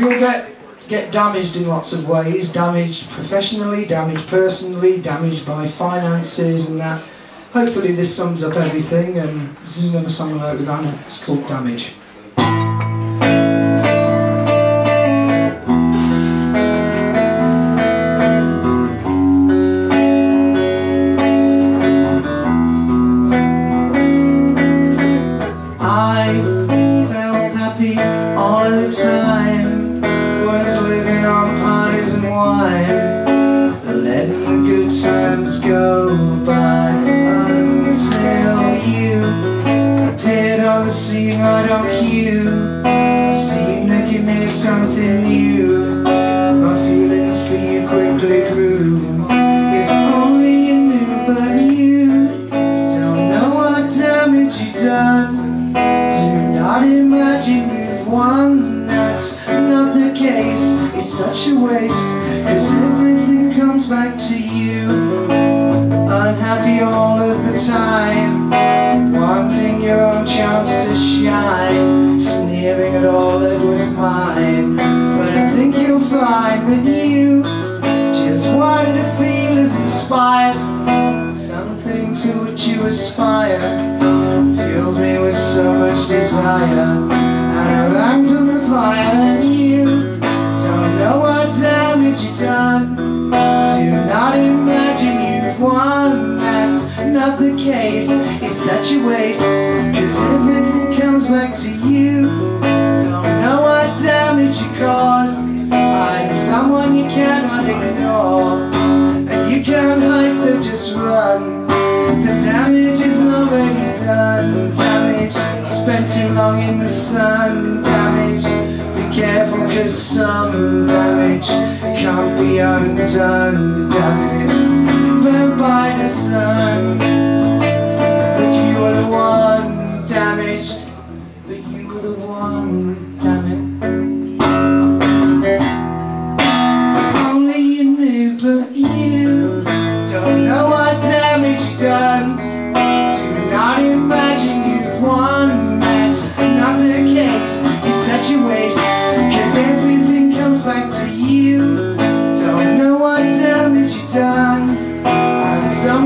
you'll get get damaged in lots of ways, damaged professionally, damaged personally, damaged by finances and that. Hopefully this sums up everything and this is another song I wrote with Anna, it's called Damage. I felt happy all the time living on parties and wine. Letting the good times go by Until you Appeared on the scene right on cue. Seemed to give me something new. It's such a waste Cause everything comes back to you. Unhappy all of the time Wanting your own chance to shine Sneering at all that was mine. But I think you'll find that you Just wanted to feel as inspired. Something to which you aspire Fills me with so much desire. And I rang from the fire. not the case. It's such a waste Cause everything comes back to you. Don't know what damage you caused. I'm someone you cannot ignore. And you can't hide so just run. The damage is already done. Damage spent too long in the sun. Damage be careful cause some damage Can't be undone. Damage run by the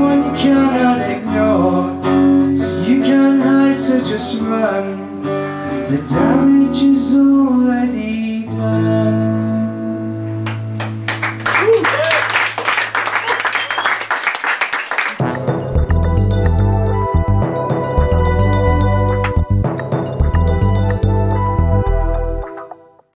one you cannot ignore. So you can't hide, so just run. The damage is already done.